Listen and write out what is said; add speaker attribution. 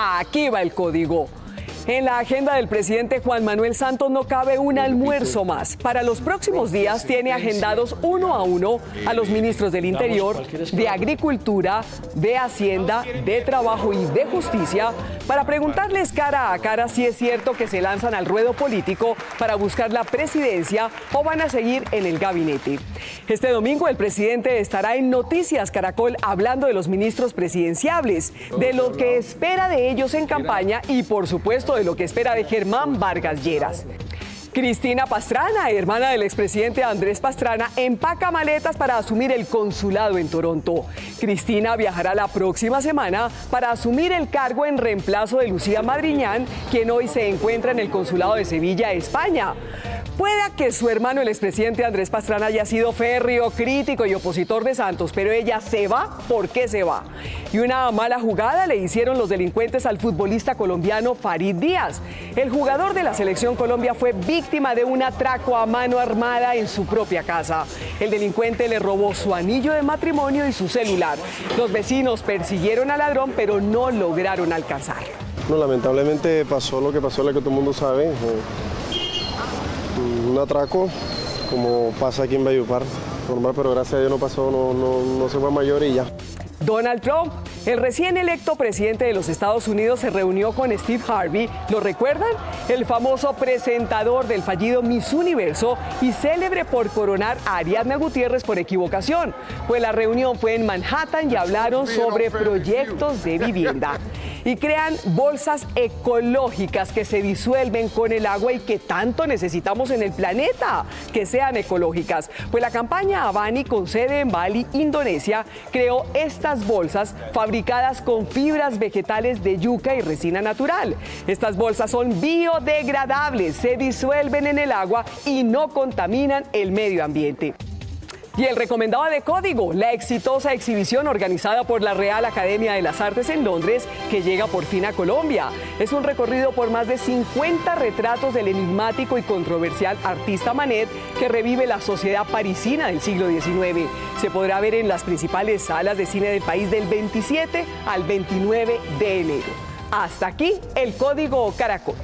Speaker 1: Aquí va el código. En la agenda del presidente Juan Manuel Santos no cabe un almuerzo más. Para los próximos días tiene agendados uno a uno a los ministros del Interior, de Agricultura, de Hacienda, de Trabajo y de Justicia para preguntarles cara a cara si es cierto que se lanzan al ruedo político para buscar la presidencia o van a seguir en el gabinete. Este domingo el presidente estará en Noticias Caracol hablando de los ministros presidenciables, de lo que espera de ellos en campaña y por supuesto de lo que espera de Germán Vargas Lleras. Cristina Pastrana, hermana del expresidente Andrés Pastrana, empaca maletas para asumir el consulado en Toronto. Cristina viajará la próxima semana para asumir el cargo en reemplazo de Lucía Madriñán, quien hoy se encuentra en el consulado de Sevilla, España. Pueda que su hermano, el expresidente Andrés Pastrana, haya sido férreo, crítico y opositor de Santos, pero ella se va ¿por qué se va. Y una mala jugada le hicieron los delincuentes al futbolista colombiano Farid Díaz. El jugador de la selección Colombia fue víctima de un atraco a mano armada en su propia casa. El delincuente le robó su anillo de matrimonio y su celular. Los vecinos persiguieron al ladrón, pero no lograron alcanzar.
Speaker 2: No, lamentablemente pasó lo que pasó, lo que todo el mundo sabe un atraco, como pasa aquí en Bayupar. Normal, pero gracias a Dios no pasó, no, no, no se fue mayor y ya.
Speaker 1: Donald Trump, el recién electo presidente de los Estados Unidos, se reunió con Steve Harvey. ¿Lo recuerdan? El famoso presentador del fallido Miss Universo y célebre por coronar a Ariadna Gutiérrez por equivocación. Pues la reunión fue en Manhattan y hablaron sobre proyectos de vivienda y crean bolsas ecológicas que se disuelven con el agua y que tanto necesitamos en el planeta, que sean ecológicas. Pues la campaña Avani, con sede en Bali, Indonesia, creó estas bolsas con fibras vegetales de yuca y resina natural. Estas bolsas son biodegradables, se disuelven en el agua y no contaminan el medio ambiente. Y el recomendado de código, la exitosa exhibición organizada por la Real Academia de las Artes en Londres, que llega por fin a Colombia. Es un recorrido por más de 50 retratos del enigmático y controversial artista Manet, que revive la sociedad parisina del siglo XIX. Se podrá ver en las principales salas de cine del país del 27 al 29 de enero. Hasta aquí el código Caracol.